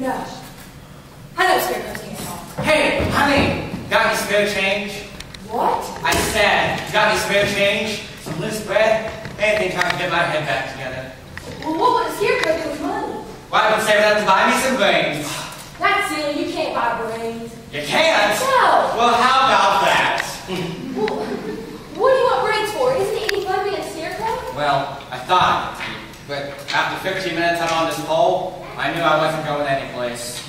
No. I know Scarecrow's can't talk. Hey, honey, got any spare change? What? I said, got any spare change? Some loose bread? Anything trying to get my head back together. Well, what Scarecrow do with money? Well, I've been saving up to buy me some brains. That's silly. You can't buy brains. You can't? No. Well, how about that? Well, what do you want brains for? Isn't it any fun being a Scarecrow? Well, I thought, but after 15 minutes I'm on this pole, I knew I wasn't going anyplace.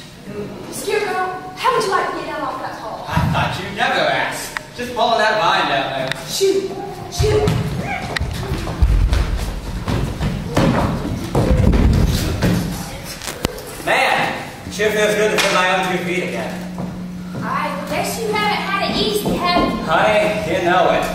Scarecrow, how would you like to get down off that pole? I thought you'd never ask. Just pulling that line down there. Shoot! Shoot! Man, sure feels good to feel my own two feet again. I guess you haven't had it easy, have you? Honey, you know it.